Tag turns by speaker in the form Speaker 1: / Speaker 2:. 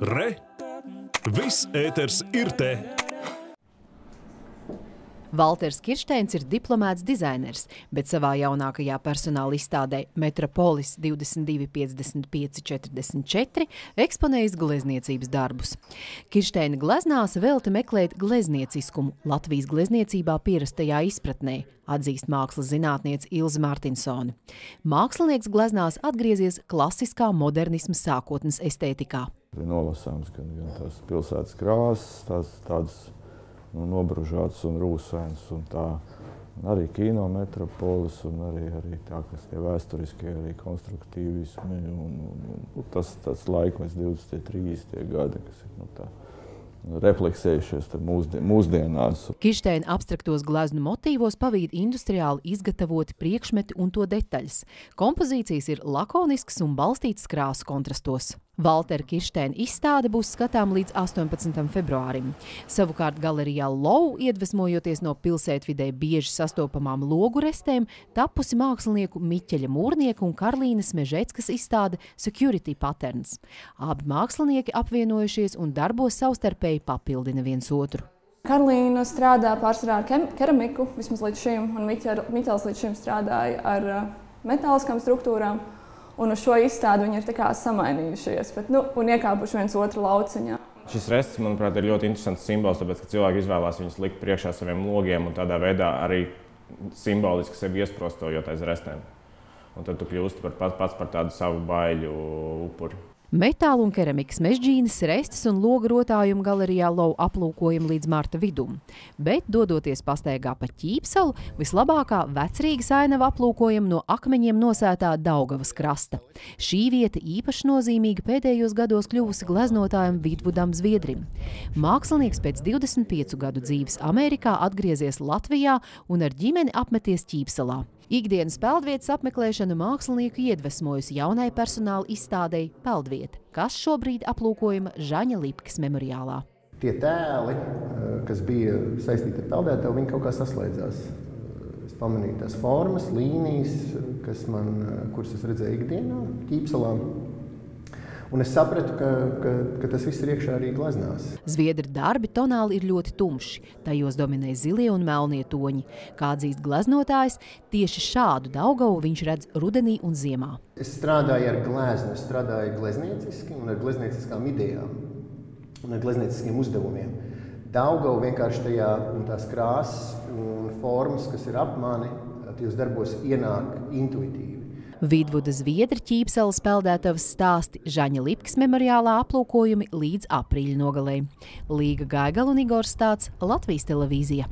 Speaker 1: Re! Viss ēters ir te!
Speaker 2: Valters Kirsteins ir diplomēts dizainers, bet savā jaunākajā personāla izstādē Metropolis 225544 eksponējis glezniecības darbus. Kirsteina gleznās velti meklēt gleznieciskumu Latvijas glezniecībā pierastajā izpratnē, atzīst mākslas zinātniece Ilze Martinsone. Mākslinieks gleznās atgriezies klasiskā modernisma sākotnes estētikā.
Speaker 3: Nolasāms gan, gan tās pilsētas krāsas, tās tādas nu, nobružāts un rūsēns. Un tā, arī kino metropolis, un arī, arī tā, kas tie vēsturiskie, arī konstruktīvismi, un, un, un, un tas, tas laikmets 20, 30 gadi, kas ir nu, tā refleksējušies mūsdien, mūsdienās.
Speaker 2: Kirsteina abstraktos gleznu motīvos pavīd industriāli izgatavoti priekšmeti un to detaļas. Kompozīcijas ir lakoniskas un balstītas krāsu kontrastos. Valtera Kirsteina izstāde būs skatām līdz 18. februārim. Savukārt galerijā Lou, iedvesmojoties no pilsētvidē bieži sastopamām logu restēm, tapusi mākslinieku Miķeļa Mūrnieka un Karlīnas Mežēckas izstāde Security Patterns. Abi mākslinieki apvienojušies un darbos savstarpēji papildina viens otru.
Speaker 4: Karolīna strādā pārsvarā ar keramiku, vismaz līdz šim, un Miķels līdz šim strādāja ar metāliskām struktūrām. Un uz šo izstādi viņi ir samainījušies bet, nu, un iekāpuši viens otru lauciņā.
Speaker 5: Šis rests, manuprāt, ir ļoti interesants simbols, tāpēc, ka cilvēki izvēlās viņus likt priekšā saviem logiem un tādā veidā arī simboliski sevi iesprostojot aiz restēm. Un tad tu kļūsti par pats par tādu savu baiļu upuri.
Speaker 2: Metāla un keramikas mežģīnas, restes un loga rotājumu galerijā lau aplūkojam līdz marta vidum. Bet, dodoties pastaigā pa ķīpsalu, vislabākā vecrīgas ainava aplūkojam no akmeņiem nosētā Daugavas krasta. Šī vieta īpaši nozīmīga pēdējos gados kļuvusi gleznotājam Vidvudam Zviedrim. Mākslinieks pēc 25 gadu dzīves Amerikā atgriezies Latvijā un ar ģimeni apmeties ķīpsalā. Ikdienas peldvietas apmeklēšana mākslinieku iedvesmojusi jaunai personāla izstādei Peldvieta, kas šobrīd aplūkojama Žaņa Lipkas memoriālā.
Speaker 6: Tie tēli, eh, kas bija saistīti ar peldētāju, viņi kaut kā saslēdzās. Es pamanīju tās formas, līnijas, kas man, eh, kuras es redzēju ikdienā, ķīpsalā. Un es sapratu, ka, ka, ka tas viss ir iekšā arī gleznās.
Speaker 2: Zviedru darbi tonāli ir ļoti tumši. Tajos dominē zilie un melnie toņi. Kā atzīst gleznotājs, tieši šādu daugavu viņš redz rudenī un ziemā.
Speaker 6: Es strādāju ar gleznu, es strādāju gleznieciski un ar gleznieciskām idejām un ar gleznieciskiem uzdevumiem. Daugava vienkārši tajā un tās krāsas un formas, kas ir ap mani, tajos darbos ienāk intuitīvi.
Speaker 2: Vidvuda Zviedra ķīpseles peldētavas stāsti Žaņa Lipkas memoriālā aplūkojumi līdz aprīļa nogalē. Līga Gaigala un Igors Stāts Latvijas televīzija.